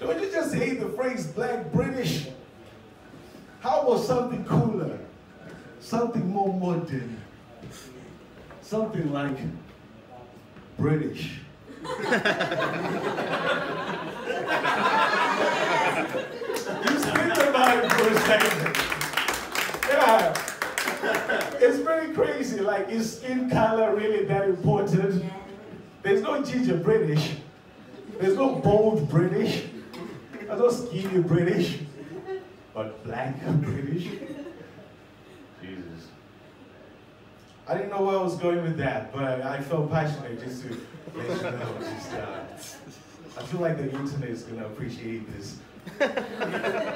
Don't you just hate the phrase black British? How about something cooler? Something more modern? Something like British. you think about it for a second. Yeah. It's pretty crazy. Like, is skin color really that important? There's no ginger British. There's no bold British. There's no skinny British. But black British? Jesus. I didn't know where I was going with that, but I felt passionate just to let you know. Just, uh, I feel like the internet is going to appreciate this.